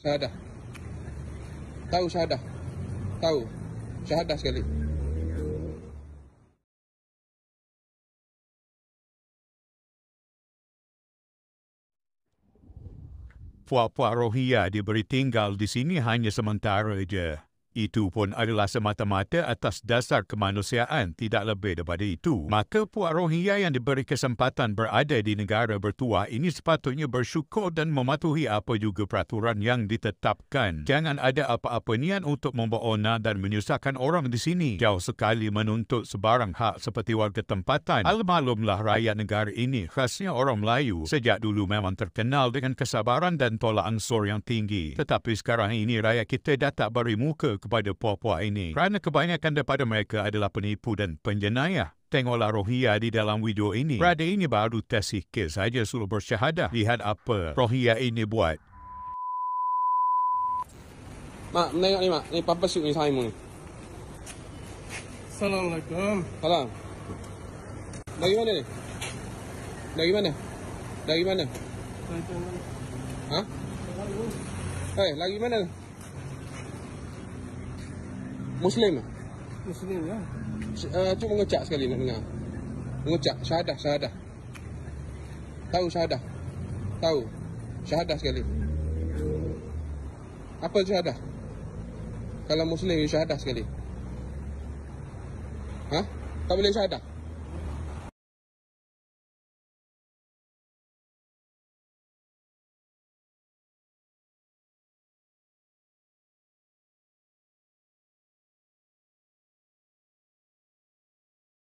Syahadah. Tahu syahadah? Tahu. Syahadah sekali. Puak-puak Rohingya diberi tinggal di sini hanya sementara je. Itu pun adalah semata-mata atas dasar kemanusiaan, tidak lebih daripada itu. Maka puak Rohingya yang diberi kesempatan berada di negara bertuah ini sepatutnya bersyukur dan mematuhi apa juga peraturan yang ditetapkan. Jangan ada apa-apa niat untuk membaona dan menyusahkan orang di sini. Jauh sekali menuntut sebarang hak seperti warga tempatan. Al-maklumlah rakyat negara ini, khasnya orang Melayu, sejak dulu memang terkenal dengan kesabaran dan tolak ansur yang tinggi. Tetapi sekarang ini rakyat kita dah tak beri muka kepada puak-puak ini kerana kebanyakan daripada mereka adalah penipu dan penjenayah. Tengoklah Rohia di dalam video ini. Berada ini baru tes sikit saja suruh bersyahadah. Lihat apa Rohia ini buat. Mak, menengok ni mak. Ni papa suit ni Simon ni. Assalamualaikum. Salam. Dari mana ni? Dari mana? Dari mana? Ha? Hei, lagi mana? Muslim? Muslim ya. Uh, cuba mengucap sekali nak dengar. Mengucap. Syahadah, syahadah. Tahu syahadah? Tahu. Syahadah sekali. Apa syahadah? Kalau Muslim, syahadah sekali. Ha? Tak boleh syahadah?